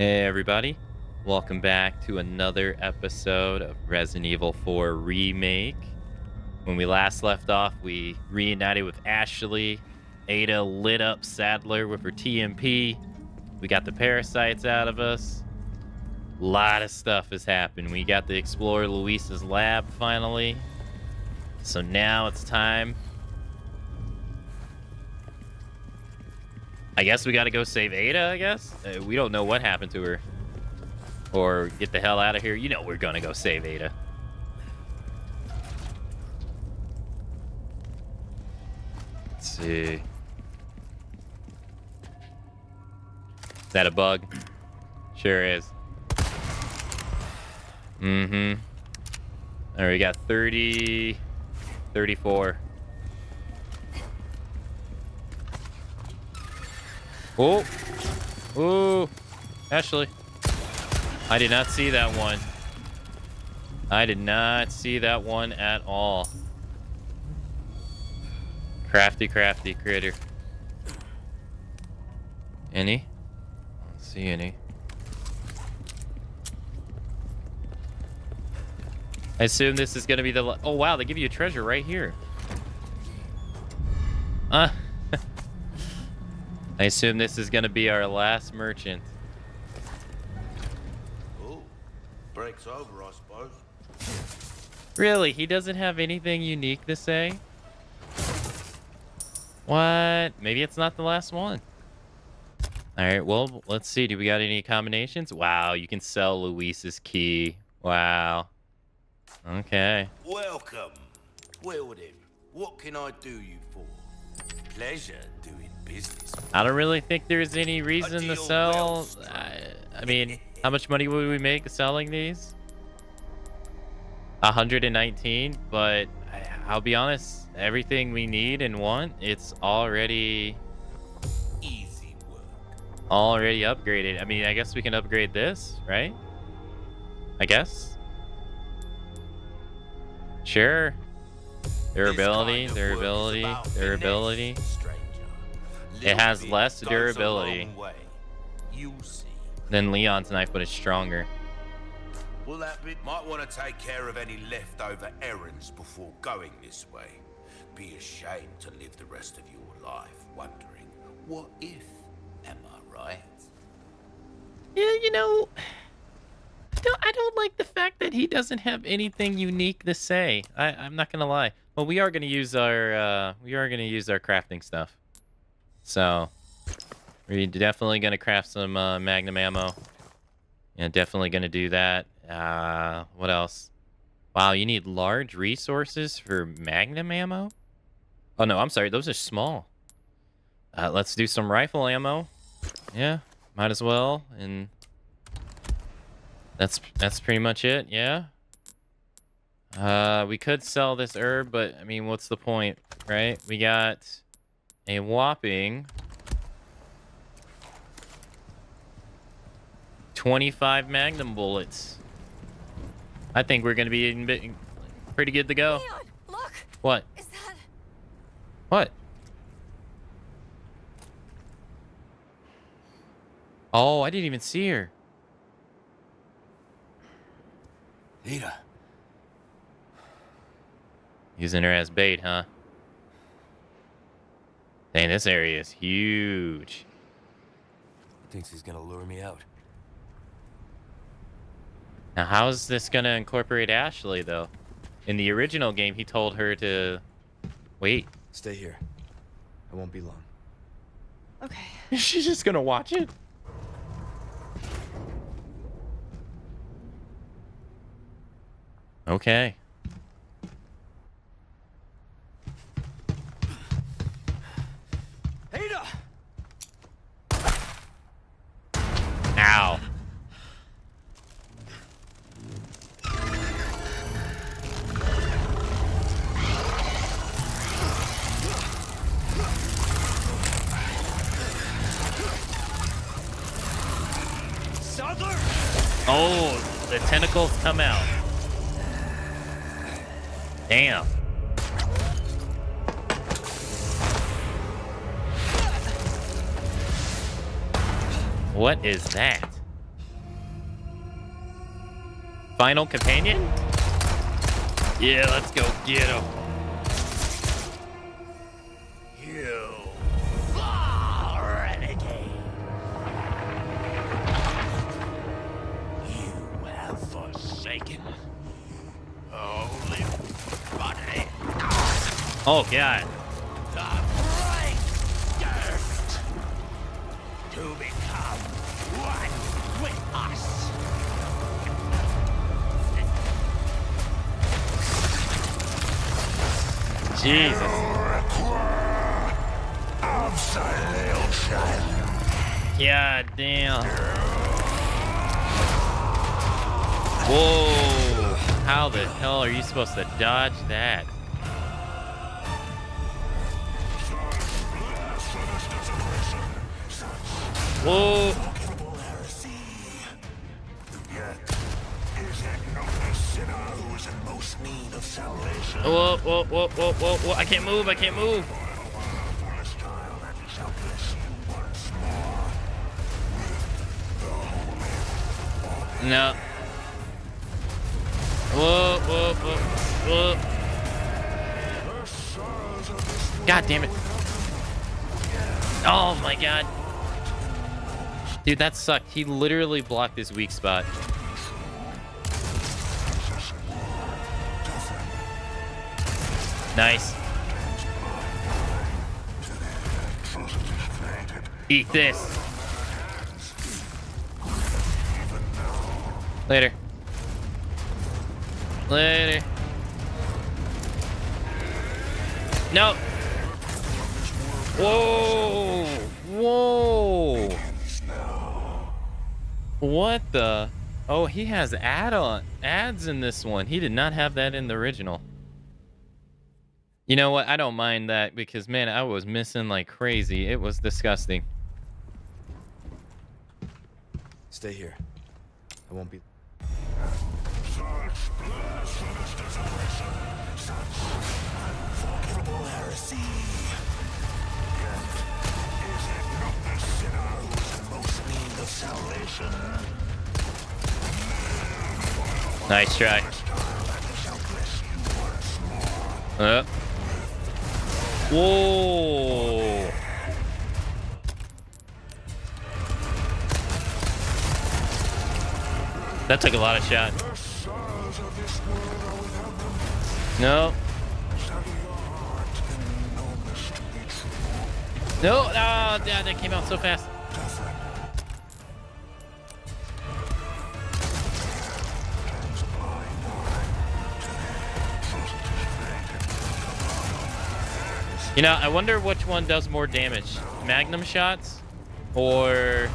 Hey everybody, welcome back to another episode of Resident Evil 4 Remake. When we last left off, we reunited with Ashley. Ada lit up Sadler with her TMP. We got the parasites out of us. A lot of stuff has happened. We got to explore Luis's lab finally. So now it's time. I guess we got to go save Ada, I guess? Uh, we don't know what happened to her. Or get the hell out of here. You know we're to go save Ada. Let's see. Is that a bug? Sure is. Mm-hmm. All right, we got 30, 34. Oh, oh, Ashley. I did not see that one. I did not see that one at all. Crafty, crafty critter. Any? I don't see any. I assume this is going to be the... Oh, wow, they give you a treasure right here. Uh, I assume this is going to be our last merchant. Oh, break's over, I suppose. Really? He doesn't have anything unique to say? What? Maybe it's not the last one. All right, well, let's see. Do we got any combinations? Wow, you can sell Luis's key. Wow. Okay. Welcome. Well then, what can I do you for? Pleasure doing. I don't really think there's any reason to sell. I, I mean, how much money would we make selling these? 119, but I, I'll be honest, everything we need and want, it's already Easy work. already upgraded. I mean, I guess we can upgrade this, right? I guess. Sure. Durability, This kind of work is durability, durability. It has less durability. long way. You'll see. Then Leon's knife, but it's stronger. Well, that bit might want to take care of any leftover errands before going this way. Be ashamed to live the rest of your life wondering, what if? Am I right? Yeah, you know, I don't, I don't like the fact that he doesn't have anything unique to say. I, I'm not gonna lie. Well, we are gonna use our uh, we are gonna use our crafting stuff. So we're definitely gonna craft some uh, magnum ammo. Yeah, definitely gonna do that. Uh, what else? Wow, you need large resources for magnum ammo. Oh no, I'm sorry. Those are small. Uh, let's do some rifle ammo. Yeah, might as well. And that's that's pretty much it. Yeah. Uh, we could sell this herb, but I mean, what's the point, right? We got a whopping 25 magnum bullets. I think we're gonna be in bit- pretty good to go. Leon, look! What? Is that... What? Oh, I didn't even see her. Nita. Using her as bait, huh? Dang, this area is huge. Thinks he's gonna lure me out. Now, how is this gonna incorporate Ashley, though? In the original game, he told her to wait. Stay here. I won't be long. Okay. She's just gonna watch it. Okay. Ow. Oh, the tentacles come out. Damn. What is that? Final companion? Yeah, let's go get him. You renegade. You have forsaken holy body. Oh, God. Jesus. God damn. Whoa. How the hell are you supposed to dodge that? Whoa. Whoa, whoa, whoa, whoa, whoa, whoa. I can't move. I can't move. No. Whoa, whoa, whoa, whoa. God damn it. Oh my god. Dude, that sucked. He literally blocked his weak spot. Nice. Eat this. Later. Later. No. Whoa. Whoa. What the? Oh, he has add-on ads in this one. He did not have that in the original. You know what? I don't mind that because man, I was missing like crazy. It was disgusting. Stay here. I won't be. Nice try. Uh. Whoa. That took a lot of shot. No. No, oh, yeah, that came out so fast. You know, I wonder which one does more damage. Magnum shots or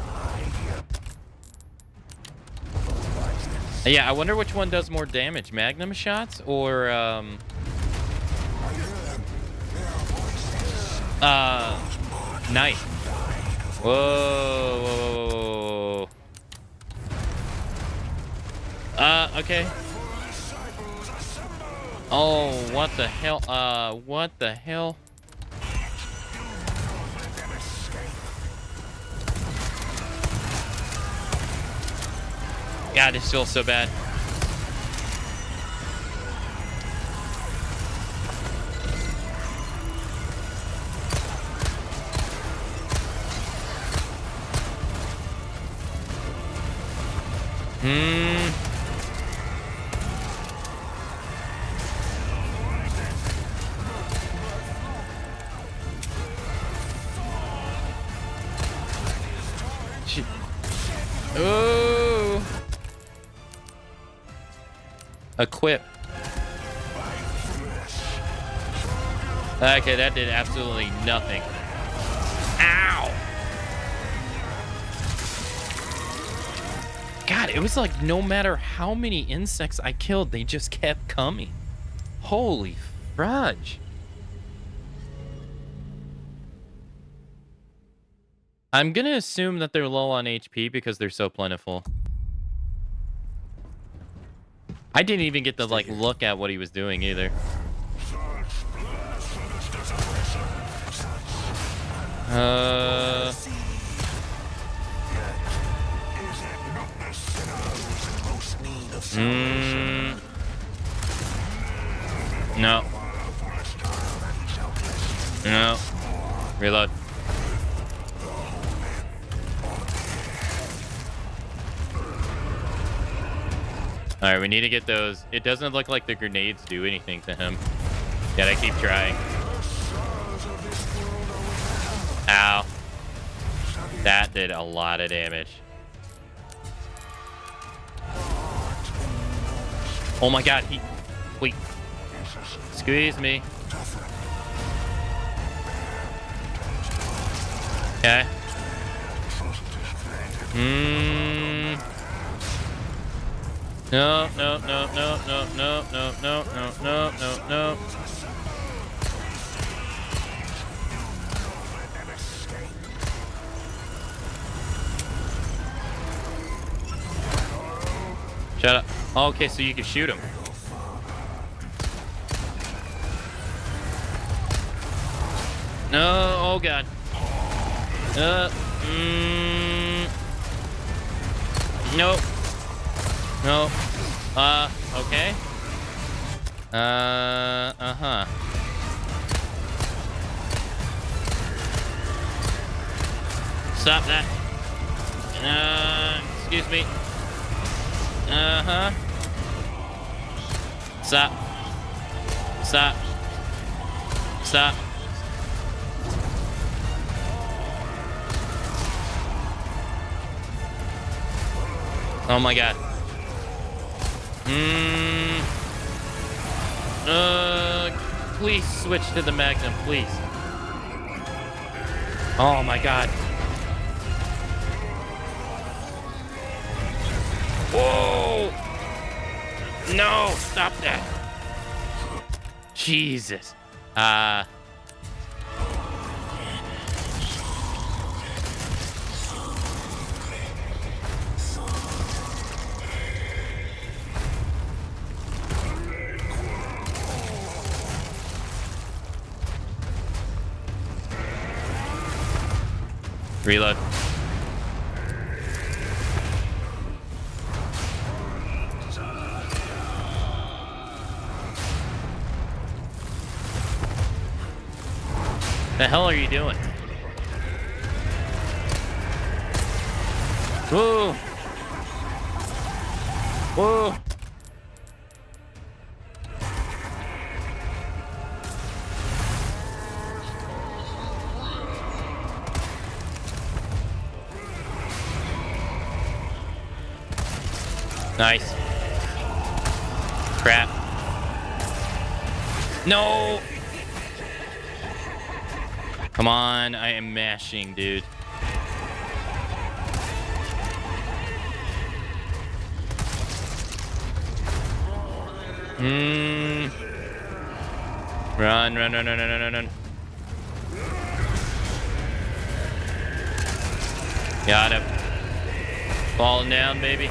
Yeah, I wonder which one does more damage. Magnum shots or um uh knife. Whoa, whoa, whoa, whoa. Uh, okay. Oh, what the hell? Uh, what the hell? God, this feels so bad. Hmm. Equip. Okay, that did absolutely nothing. Ow! God, it was like no matter how many insects I killed, they just kept coming. Holy fudge. I'm gonna assume that they're low on HP because they're so plentiful. I didn't even get to like look at what he was doing either. Uh. Mm. No. No. Reload. Alright, we need to get those. It doesn't look like the grenades do anything to him. Yet I keep trying. Ow. That did a lot of damage. Oh my god, he... Wait. Squeeze me. Okay. Mmm... No, no, no, no, no, no, no, no, no, no, no, no. Shut up. Oh, okay, so you can shoot him. No, oh god. Uh, mm, nope. No. Uh, okay. Uh, uh-huh. Stop that. Uh, excuse me. Uh-huh. Stop. Stop. Stop. Oh my god. Mmm. Uh, please switch to the Magnum, please. Oh my god. Whoa! No, stop that. Jesus. Uh. Reload. The hell are you doing? Whoa! Whoa! Nice. Crap. No! Come on, I am mashing, dude. Hmm. Run, run, run, run, run, run, run. Got him. Falling down, baby.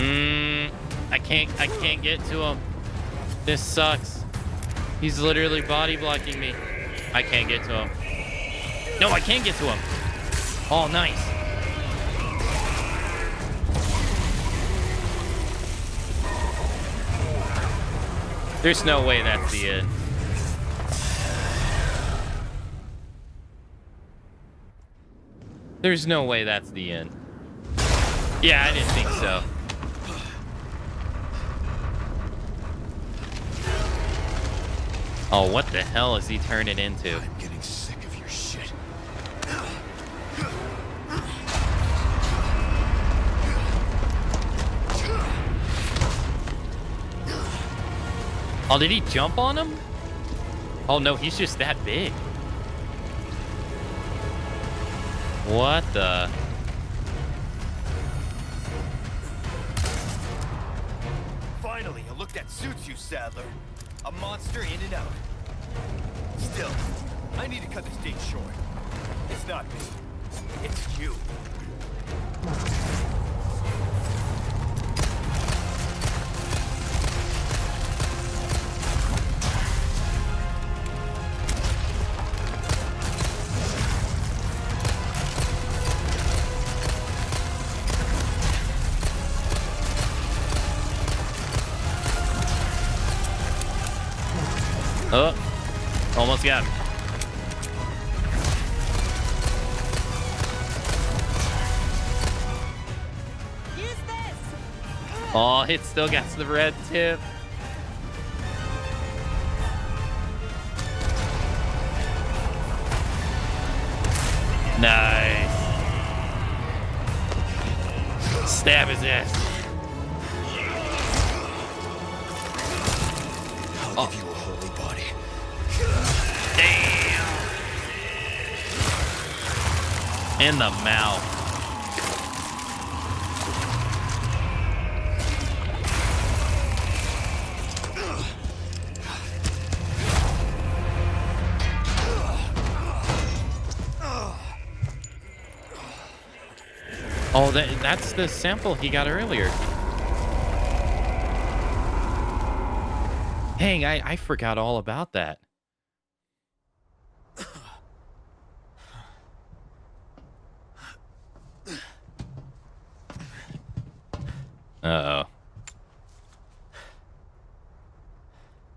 Mmm. I can't, I can't get to him. This sucks. He's literally body blocking me. I can't get to him. No, I can't get to him. Oh, nice. There's no way that's the end. There's no way that's the end. Yeah, I didn't think so. Oh, what the hell is he turning into? I'm getting sick of your shit. Oh, did he jump on him? Oh no, he's just that big. What the? Finally, a look that suits you, Sadler. A monster in and out. Still, I need to cut this date short. It's not me. It's you. Me. Use this. Oh, it still got the red tip. Nice. Stab his ass. I'll give you a holy body. In the mouth. Oh, that, that's the sample he got earlier. Dang, I, I forgot all about that. Uh-oh.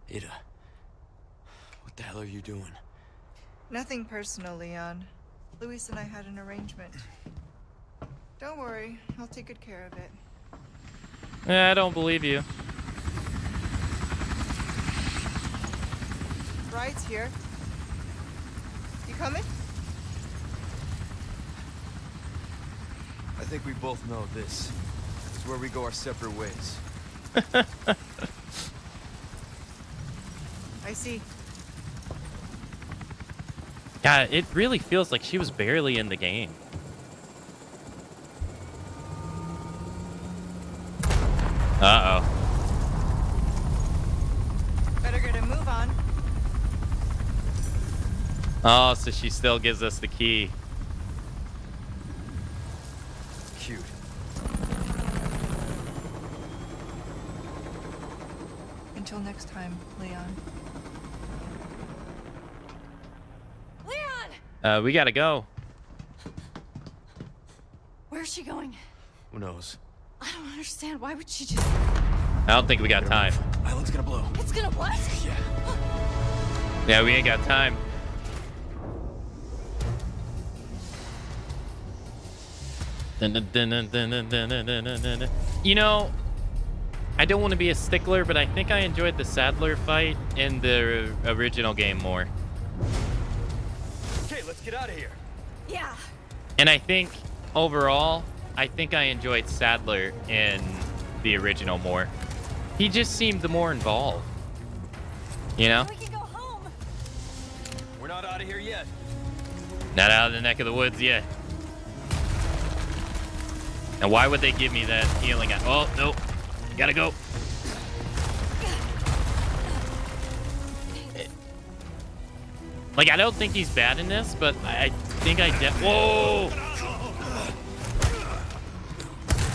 Ada. What the hell are you doing? Nothing personal, Leon. Luis and I had an arrangement. Don't worry, I'll take good care of it. Eh, I don't believe you. Ride's here. You coming? I think we both know this is where we go our separate ways. I see. God, it really feels like she was barely in the game. Uh-oh. Better get a move on. Oh, so she still gives us the key. Cute. Until next time, Leon. Leon! Uh, we gotta go. Where's she going? Who knows? I don't understand. Why would she just... I don't think we got time. Island's gonna blow. It's gonna what? Yeah. Yeah, we ain't got time. You know, I don't want to be a stickler, but I think I enjoyed the Sadler fight in the original game more. Okay, let's get out of here. Yeah. And I think overall, I think I enjoyed Sadler in the original more. He just seemed the more involved. You know? We can go home. We're not out of here yet. Not out of the neck of the woods yet. And why would they give me that healing? Oh, no. Gotta go. Like, I don't think he's bad in this, but I think I de- Whoa!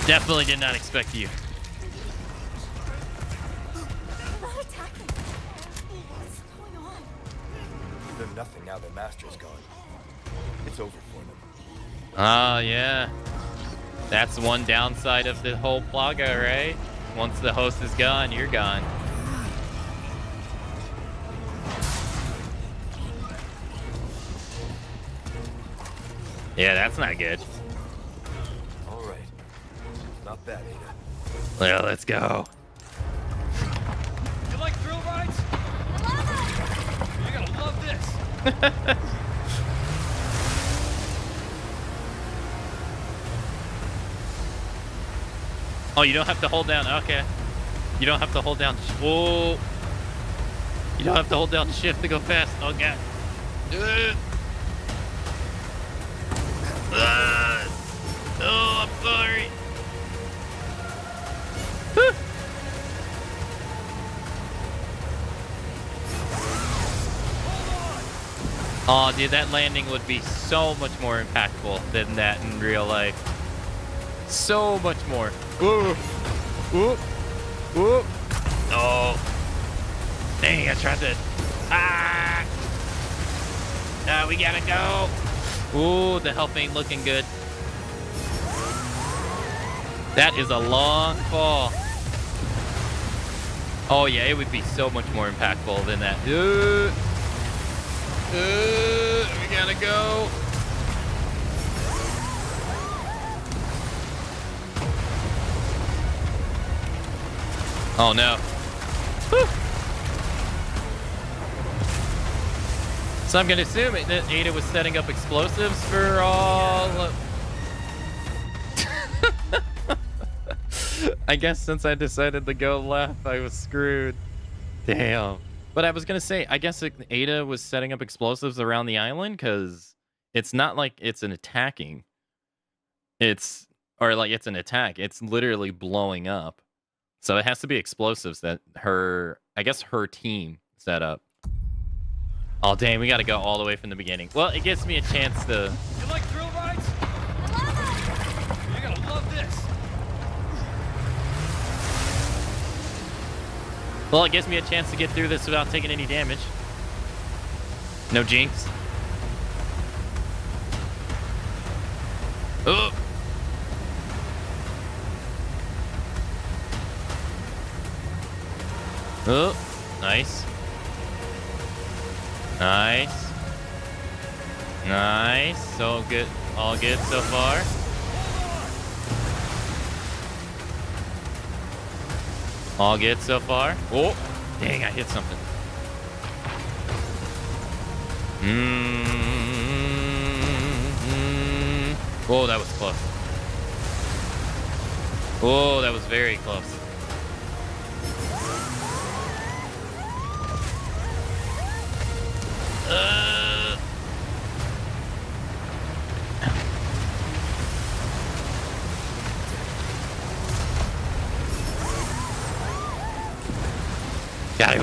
Definitely did not expect you. They're not attacking. What's going on? They're nothing now their master's gone. It's over for them. Oh, ah, yeah. That's one downside of the whole plaga, right? Once the host is gone, you're gone. Yeah, that's not good. All right. Not bad, Ada. Well, let's go. You like thrill rides? Love You're gonna love this. Oh, you don't have to hold down. Okay. You don't have to hold down. Whoa. You don't have to hold down shift to go fast. Oh, God. Uh. Uh. Oh, I'm sorry. Oh, dude, that landing would be so much more impactful than that in real life. So much more. Whoa. Whoop. Whoop. Oh. Dang, I tried to. Ah. Ah, we gotta go. Ooh, the health ain't looking good. That is a long fall. Oh yeah, it would be so much more impactful than that. Uh, uh, we gotta go. Oh no. So I'm gonna assume it- that Ada was setting up explosives for all. I guess since I decided to go left, I was screwed. Damn. But I was gonna say, I guess Ada was setting up explosives around the island because it's not like it's an attacking. It's or like it's an attack. It's literally blowing up. So it has to be explosives that her, I guess her team set up. Oh dang, we got to go all the way from the beginning. Well, it gives me a chance to. You like thrill rides? I love them! You're gonna love this. Well, it gives me a chance to get through this without taking any damage. No jinx. Oh. Oh, nice. Nice. Nice. So good. All good so far. All good so far. Oh, dang, I hit something. Mm-hmm. Oh, that was close. Oh, that was very close.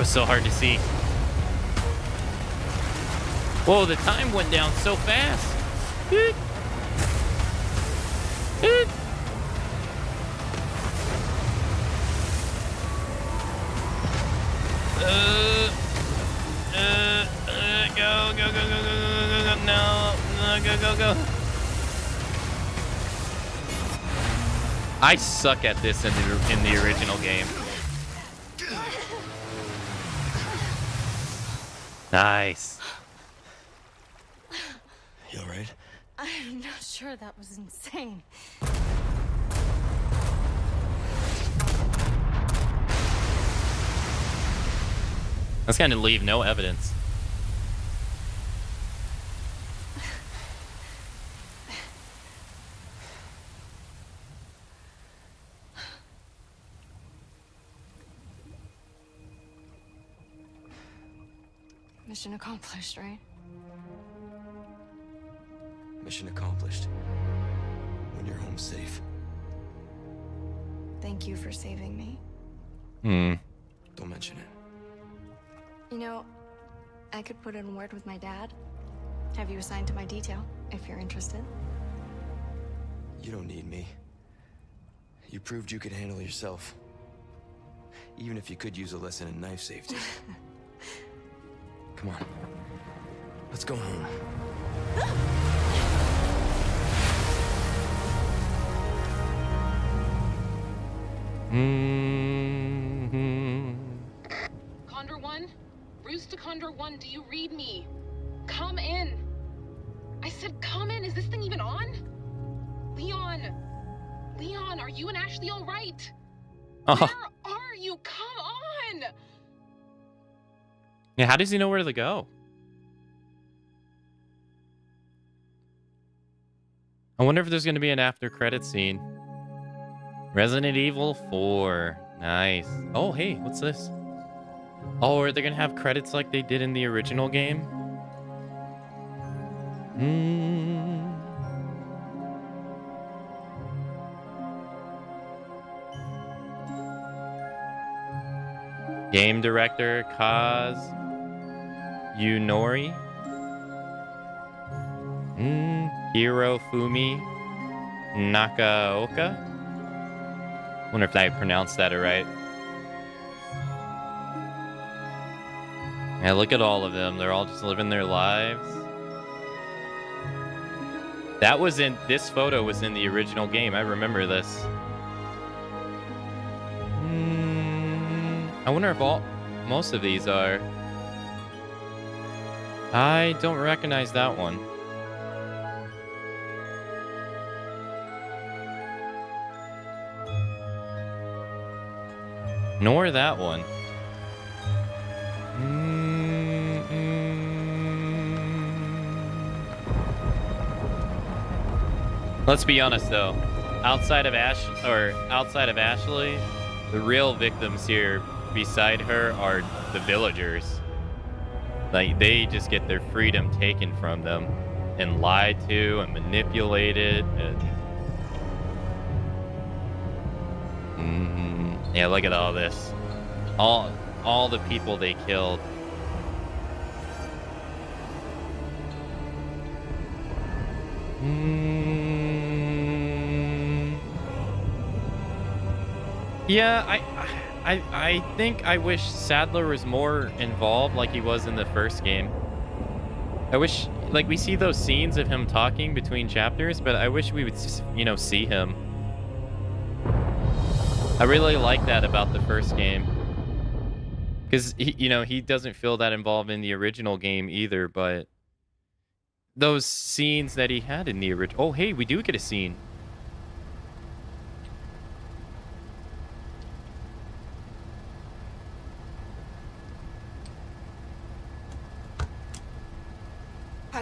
Was so hard to see. Whoa, the time went down so fast. Eek. Eek. Uh, uh, uh, go, go, go, go, go, go, go, go, no, no, go, go, go. I suck at this in the in the original game. Nice. You alright? I'm not sure that was insane. That's gonna leave no evidence. Mission accomplished, right? Mission accomplished. When you're home safe. Thank you for saving me. Hmm. Don't mention it. You know, I could put in word with my dad. Have you assigned to my detail, if you're interested. You don't need me. You proved you could handle yourself. Even if you could use a lesson in knife safety. Come on. Let's go home. hmm Condor 1? Bruce to Condor 1, do you read me? Come in. I said come in. Is this thing even on? Leon. Leon, are you and Ashley all right? Oh, Where are you? Come on. Yeah. How does he know where to go? I wonder if there's gonna be an after credit scene. Resident Evil 4. Nice. Oh, hey, what's this? Oh, are they gonna have credits like they did in the original game? Hmm. Game director Kaz Yunori. Mm, Hiro Fumi Nakaoka. Wonder if I pronounced that right. Yeah, look at all of them. They're all just living their lives. That was in this photo was in the original game. I remember this. Mm. I wonder if all most of these are. I don't recognize that one. Nor that one. Mm-mm. Let's be honest though. Outside of Ash or outside of Ashley, the real victims here beside her are the villagers. Like they just get their freedom taken from them and lied to and manipulated and Mhm. yeah, look at all this. All all the people they killed. Mm. Yeah, I, I, I I think I wish Sadler was more involved, like he was in the first game. I wish, like, we see those scenes of him talking between chapters, but I wish we would, you know, see him. I really like that about the first game. Because, you know, he doesn't feel that involved in the original game either, but those scenes that he had in the original. Oh, hey, we do get a scene.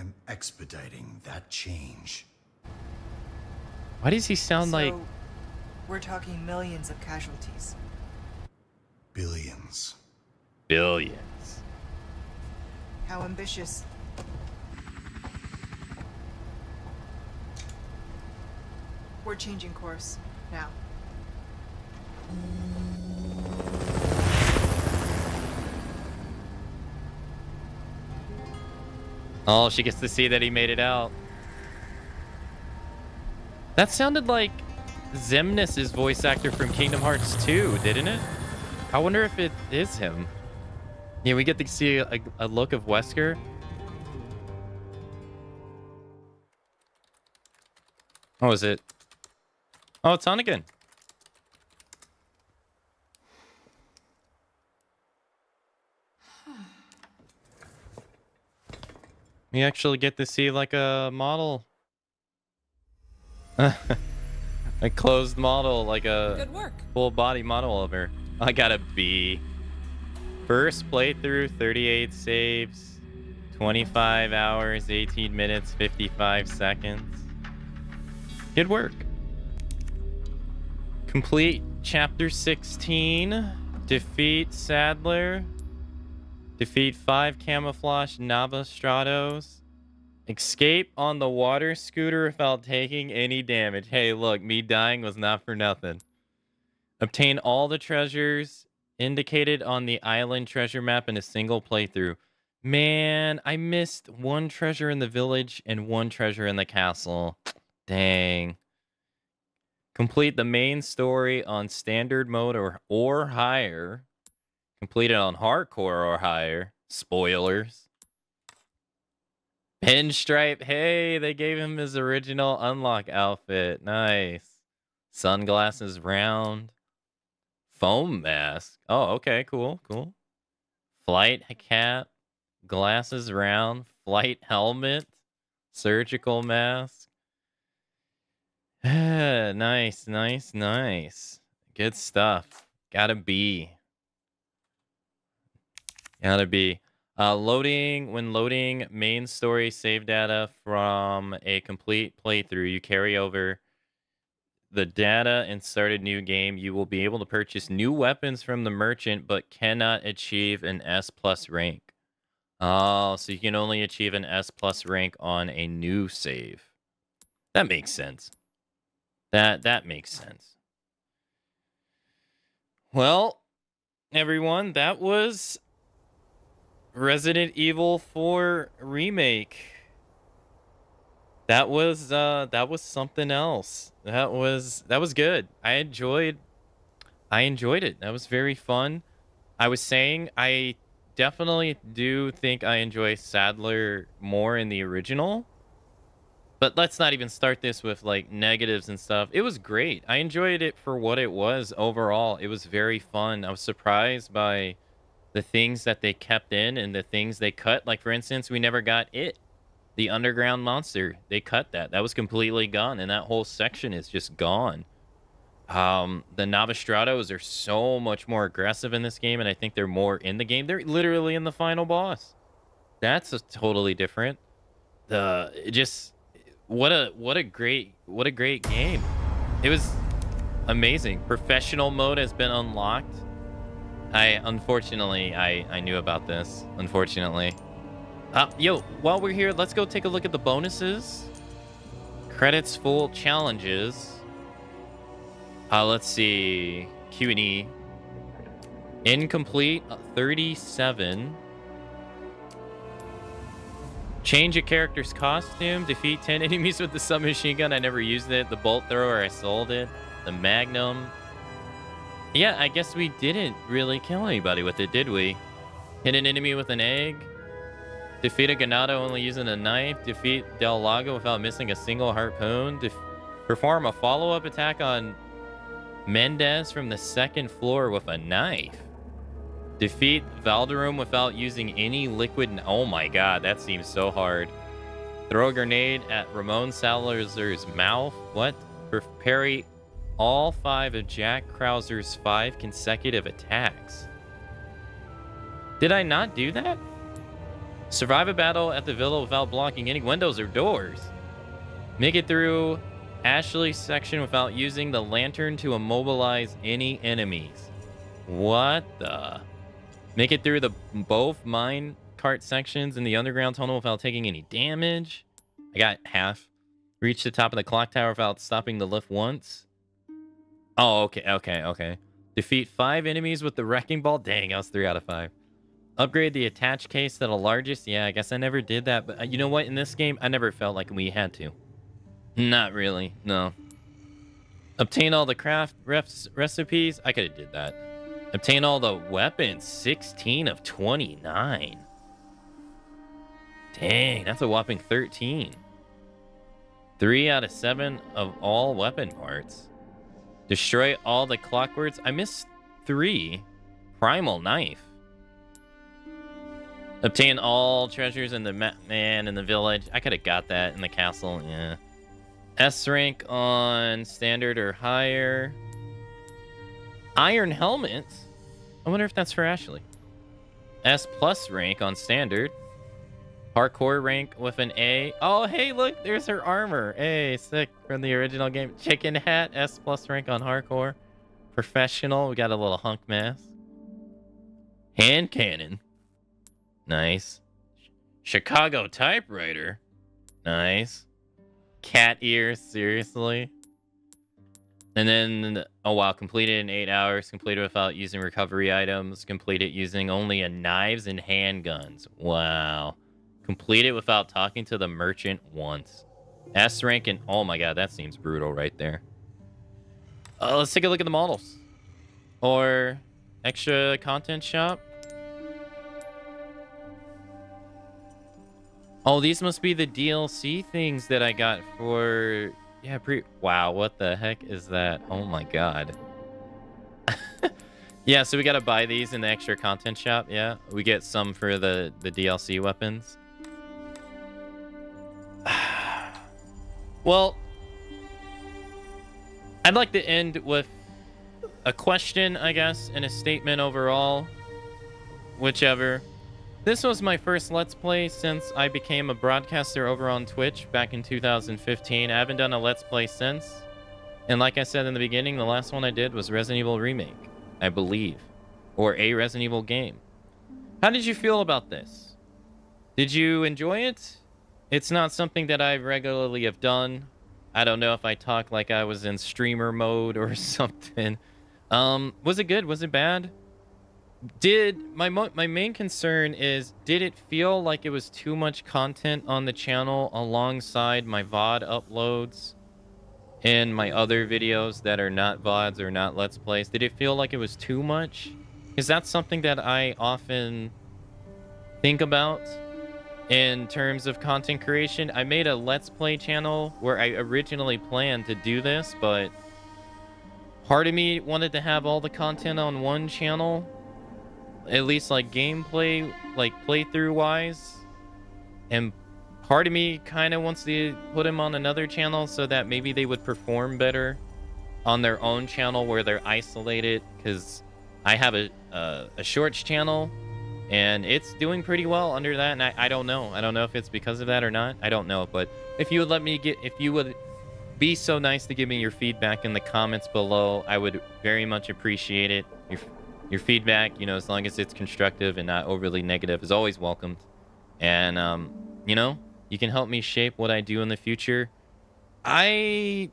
am expediting that change. Why does he sound like... We're talking millions of casualties. Billions. Billions. How ambitious. We're changing course now. Oh, she gets to see that he made it out. That sounded like Xemnas' voice actor from Kingdom Hearts 2, didn't it? I wonder if it is him. Yeah, we get to see a, a look of Wesker. Oh, is it? Oh, it's on again. We actually get to see like a model. a closed model, like a Good work. full body model of her. I got a B. First playthrough, 38 saves, 25 hours, 18 minutes, 55 seconds. Good work. Complete chapter 16. Defeat Sadler. Defeat five camouflage Novistadors. Escape on the water scooter without taking any damage. Hey, look, me dying was not for nothing. Obtain all the treasures indicated on the island treasure map in a single playthrough. Man, I missed one treasure in the village and one treasure in the castle. Dang. Complete the main story on standard mode or, or higher. Complete it on hardcore or higher. Spoilers. Pinstripe. Hey, they gave him his original unlock outfit. Nice. Sunglasses round. Foam mask. Oh, okay. Cool. Cool. Flight cap. Glasses round. Flight helmet. Surgical mask. nice, nice, nice. Good stuff. Gotta be. Gotta be. Uh, loading when loading main story save data from a complete playthrough, you carry over the data and start a new game. You will be able to purchase new weapons from the merchant, but cannot achieve an S plus rank. Oh, so you can only achieve an S plus rank on a new save. That makes sense. That that makes sense. Well, everyone. That was Resident Evil 4 remake. That was uh that was something else. That was that was good. I enjoyed I enjoyed it. That was very fun. I was saying I definitely do think I enjoy Saddler more in the original. But let's not even start this with like negatives and stuff. It was great. I enjoyed it for what it was overall. It was very fun. I was surprised by the things that they kept in and the things they cut. Like for instance, we never got it. The underground monster. They cut that. That was completely gone and that whole section is just gone. Um, the Novistadors are so much more aggressive in this game, and I think they're more in the game. They're literally in the final boss. That's a totally different. The just what a what a great what a great game. It was amazing. Professional mode has been unlocked. I unfortunately I I knew about this. Unfortunately. Uh, yo, while we're here, let's go take a look at the bonuses. Credits full challenges. Uh, let's see. Q&E. Incomplete, uh, 37. Change a character's costume. Defeat 10 enemies with the submachine gun. I never used it. The bolt thrower, I sold it. The magnum. Yeah, I guess we didn't really kill anybody with it, did we? Hit an enemy with an egg. Defeat a Ganado only using a knife. Defeat Del Lago without missing a single harpoon. Def perform a follow-up attack on Mendez from the second floor with a knife. Defeat Valderum without using any liquid... Oh my god, that seems so hard. Throw a grenade at Ramon Salazar's mouth. What? Parry all five of Jack Krauser's five consecutive attacks. Did I not do that? Survive a battle at the villa without blocking any windows or doors. Make it through Ashley's section without using the lantern to immobilize any enemies. What the? Make it through the both mine cart sections in the underground tunnel without taking any damage. I got half. Reach the top of the clock tower without stopping the lift once. Oh, okay, okay, okay. Defeat five enemies with the wrecking ball. Dang, I was three out of five. Upgrade the attach case to the largest. Yeah, I guess I never did that. But uh, you know what? In this game, I never felt like we had to. Not really, no. Obtain all the craft recipes. I could have did that. Obtain all the weapons. 16 of 29. Dang, that's a whopping 13. Three out of seven of all weapon parts. Destroy all the clockworks. I missed three. Primal knife. Obtain all treasures in the man in the village. I could have got that in the castle. Yeah. S rank on standard or higher. Iron helmet. I wonder if that's for Ashley. S plus rank on standard. Hardcore rank with an A. Oh, hey, look, there's her armor. Hey, sick from the original game. Chicken hat, S plus rank on hardcore. Professional, we got a little hunk mask. Hand cannon. Nice. Chicago typewriter. Nice. Cat ears, seriously? And then, oh wow, completed in eight hours, completed without using recovery items, completed using only a knives and handguns. Wow. Completed without talking to the merchant once. S rank and, oh my god, that seems brutal right there. Uh, let's take a look at the models. Or extra content shop. Oh, these must be the DLC things that I got for... Yeah, pre... Wow, what the heck is that? Oh my god. yeah, so we gotta buy these in the extra content shop, yeah? We get some for the, the DLC weapons. Well, I'd like to end with a question, I guess, and a statement overall. Whichever. This was my first Let's Play since I became a broadcaster over on Twitch back in 2015. I haven't done a Let's Play since. And like I said in the beginning, the last one I did was Resident Evil Remake, I believe. Or a Resident Evil game. How did you feel about this? Did you enjoy it? It's not something that I regularly have done. I don't know if I talk like I was in streamer mode or something. Um, was it good? Was it bad? did my my main concern is did it feel like it was too much content on the channel alongside my VOD uploads and my other videos that are not VODs or not Let's Plays? Did it feel like it was too much? Is that something that I often think about in terms of content creation. I made a Let's Play channel where I originally planned to do this, but part of me wanted to have all the content on one channel at least like gameplay, like playthrough wise. And part of me kind of wants to put them on another channel so that maybe they would perform better on their own channel where they're isolated. Because I have a, a, a shorts channel and it's doing pretty well under that. And I, I don't know. I don't know if it's because of that or not. I don't know. But if you would let me get, if you would be so nice to give me your feedback in the comments below, I would very much appreciate it. Your your feedback, you know, as long as it's constructive and not overly negative, is always welcomed. And, um, you know, you can help me shape what I do in the future. I.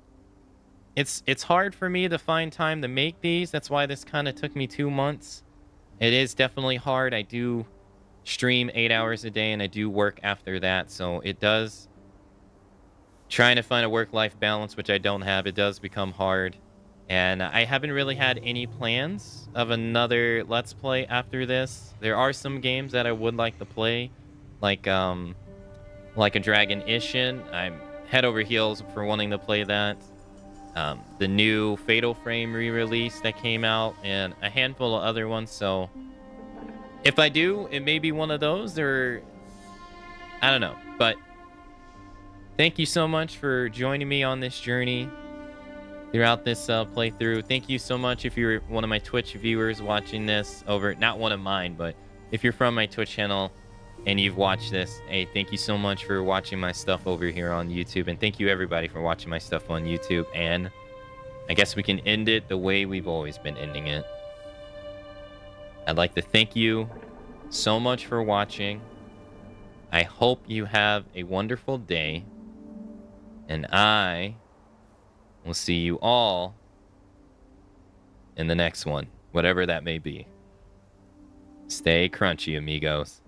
It's it's hard for me to find time to make these. That's why this kind of took me two months. It is definitely hard. I do stream eight hours a day and I do work after that. So it does. Trying to find a work life balance, which I don't have, it does become hard. And I haven't really had any plans of another Let's Play after this. There are some games that I would like to play, like um, like a Dragon Ishin. I'm head over heels for wanting to play that. Um, the new Fatal Frame re-release that came out, and a handful of other ones. So, if I do, it may be one of those, or I don't know. But thank you so much for joining me on this journey throughout this uh, playthrough. Thank you so much if you're one of my Twitch viewers watching this over, not one of mine, but if you're from my Twitch channel and you've watched this, hey, thank you so much for watching my stuff over here on YouTube. And thank you everybody for watching my stuff on YouTube. And I guess we can end it the way we've always been ending it. I'd like to thank you so much for watching. I hope you have a wonderful day. And I We'll see you all in the next one, whatever that may be. Stay crunchy, amigos.